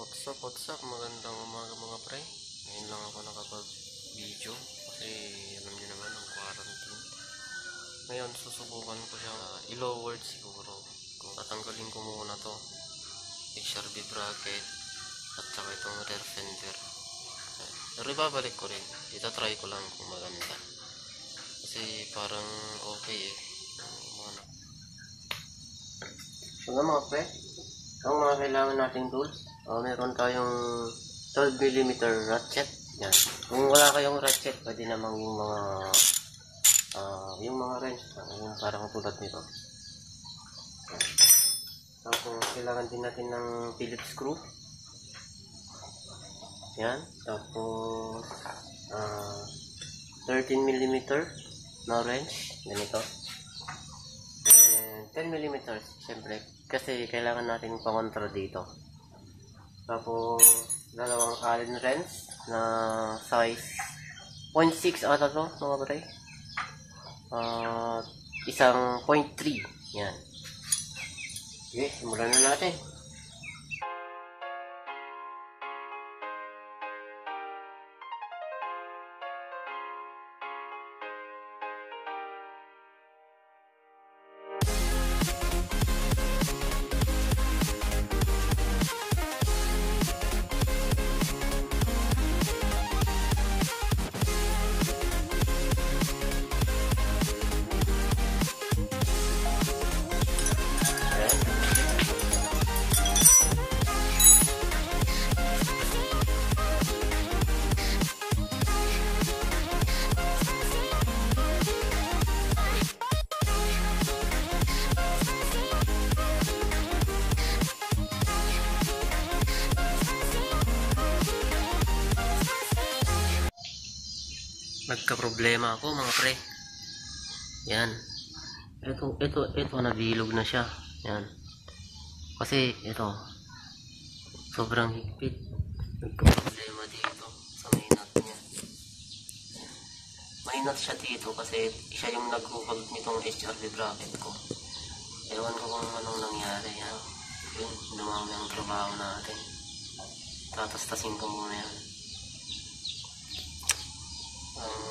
What's up, what's up? Magandang umaga mga pre. Ngayon lang ako nakapag-video kasi alam niyo naman ang quarantine. Ngayon susubukan ko siya uh, i-lowered siguro. Kung tatanggalin ko muna to HRB bracket at saka itong rear fender. Uh, pero ibabalik ko rin. Itatry ko lang kung maganda. Kasi parang okay eh. Mga So mga pre, ang mga kailangan nating tools, uh, meron tayong 12mm ratchet. Yan. Kung wala kayong ratchet, pwede namang yung mga ah, yung mga wrench, ah, yung parang tulad nito. Tapos kailangan din natin ng Phillips screw. Yan. Tapos ah 13mm na wrench. Ganito. And 10mm, siyempre. Kasi kailangan natin pangontra dito. Tapos, dalawang Allen wrench na size 0.6 ata to, mga pre. At isang 0.3. Yan. Okay, simulan na natin. Nagka-problema ako mga pre. Yan. Ito, ito, ito, nabilog na siya. Yan. Kasi, ito, sobrang higpit. Nagka-problema dito sa may nut niya. May nut siya dito kasi siya yung nag-hold nitong HRV bracket ko. Ewan ko kung anong nangyari. Yan. Yun, dumami ang trabaho natin. Tatastasin ko muna yan. Ang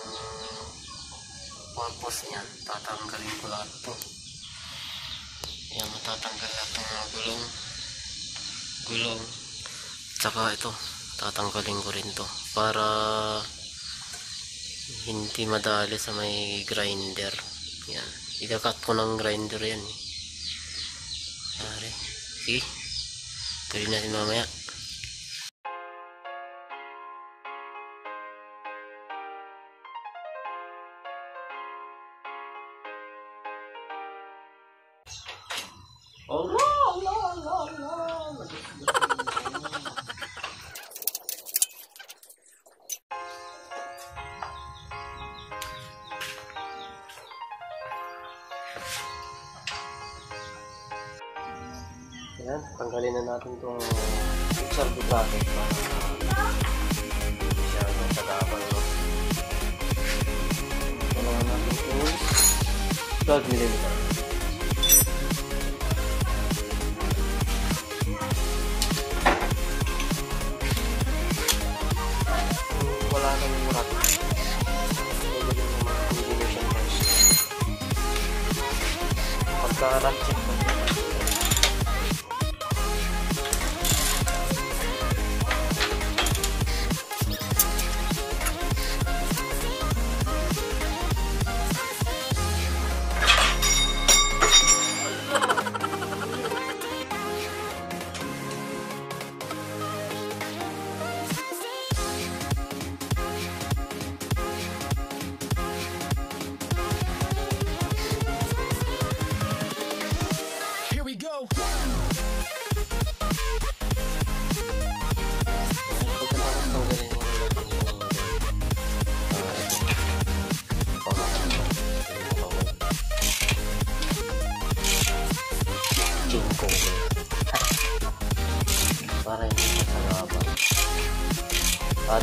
purpose niyan, tatanggalin ko lahat to. Yan, matatanggal lahat ng mga gulong. Gulong. Tsaka ito, tatanggalin ko rin to. Para hindi madali sa may grinder. Yan. Ikakat ko ng grinder yan. eh. Yari. Sige. Tuloy natin mamaya. Allah, Allah, Allah, Allah. Yan, tanggalin na natin itong the bracket para hindi siya no? Kailangan natin itong 12mm. wala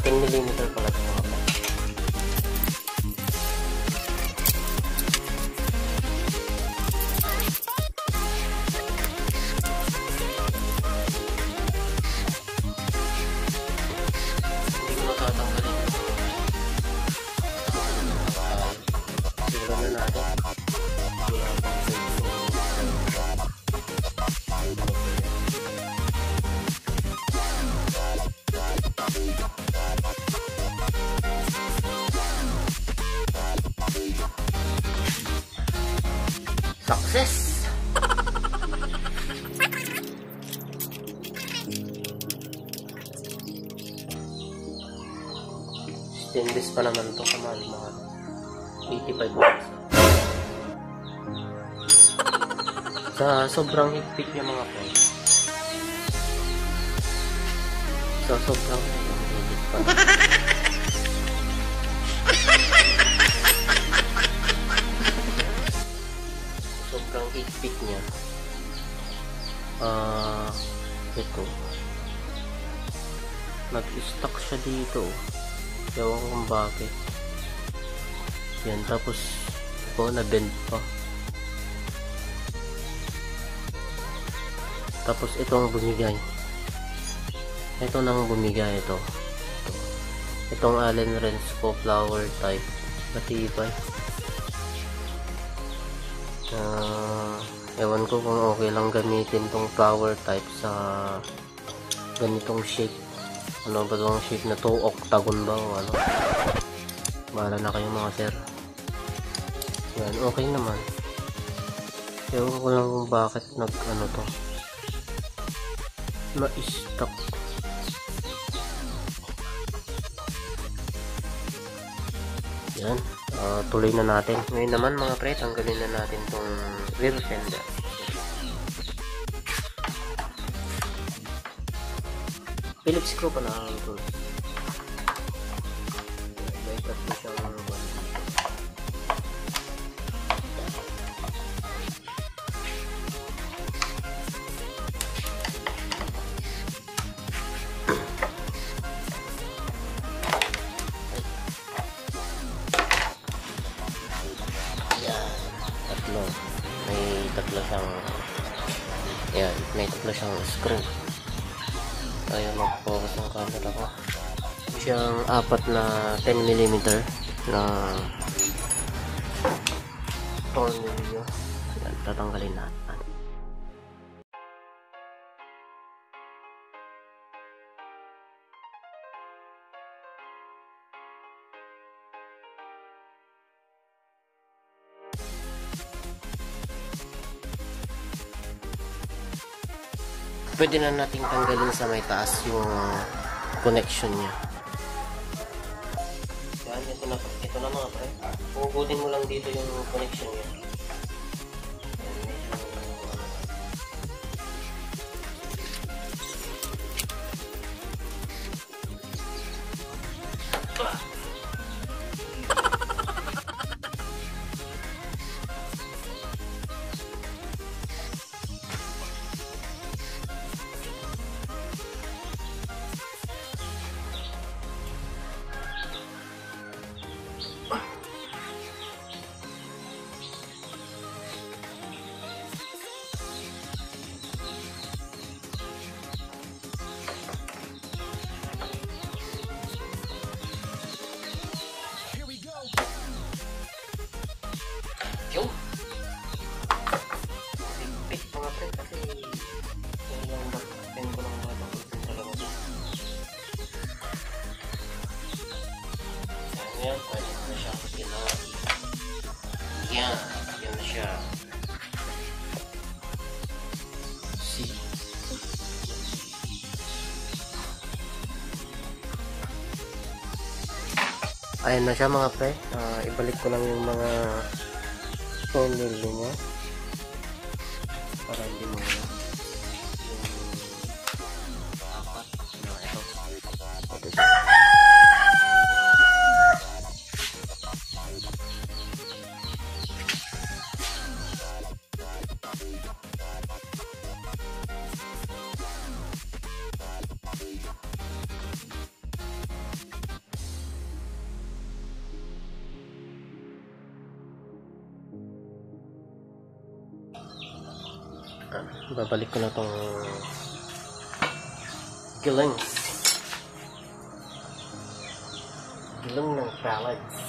10 mm pala ito. Stainless pa naman to kamahal mahal. 85 bucks. Sa sobrang higpit niya mga friends. Sa sobrang higpit pa. sobrang higpit niya. Ah, ito. Nag-stuck siya dito. Ewan ko kung bakit. Yan, tapos ito, na-bend pa. Tapos ito ang bumigay. Ito nang bumigay ito. Itong Allen wrench ko flower type. Matibay. Ah, ewan ko kung okay lang gamitin tong flower type sa ganitong shape. Ano ba tong shape na to? Octagon ba o ano? Bahala na kayo mga sir. Yan, okay naman. Ewan ko lang kung bakit nag ano to. Na-stuck. Yan. Ah, tuloy na natin. Ngayon naman mga pre, tanggalin na natin tong rear fender. Phillips screw pa na ang tool. Siyang apat na 10mm na tornilyo. Yan. Tatanggalin natin. pwede na nating tanggalin sa may taas yung connection niya. Ito na, ito na mga pre. Pugutin mo lang dito yung connection niya. Yan, pwede na siya ginawa. Yan, yan na siya. See? Ayan na siya mga pre. Ah, ibalik ko lang yung mga tornilyo niya. Para hindi mo yung babalik ko na tong gilang. Gilang ng ballads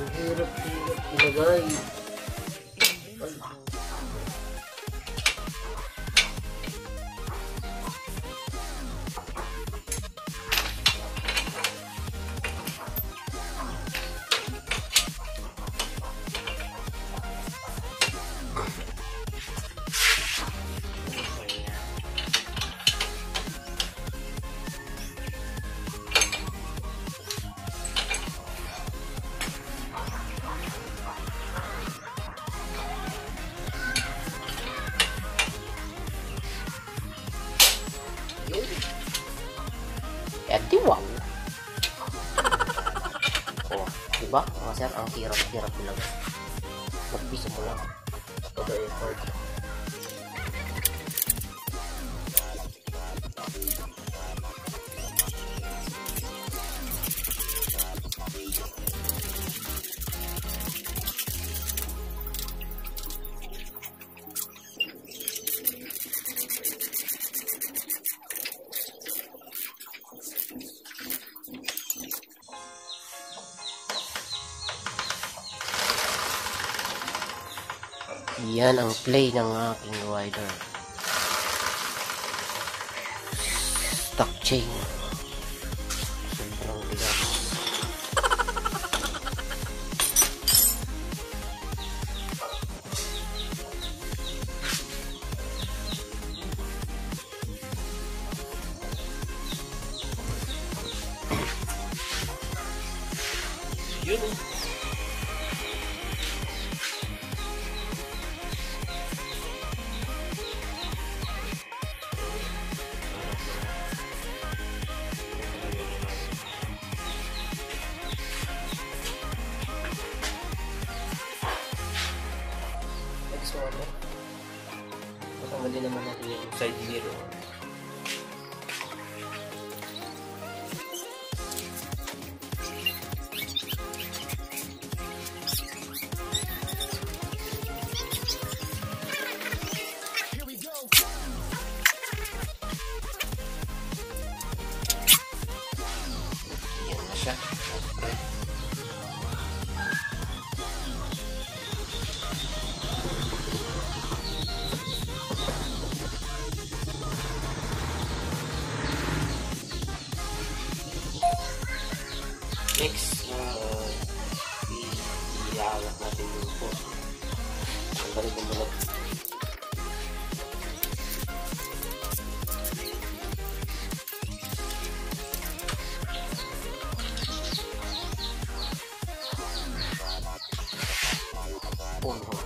Here, here, here, sir, ang hirap-hirap talaga. Mag-piso mo lang. Todo effort. Yan ang play ng aking rider. Stock chain. Matanggalin naman natin yung side mirror. Yan na siya. on her.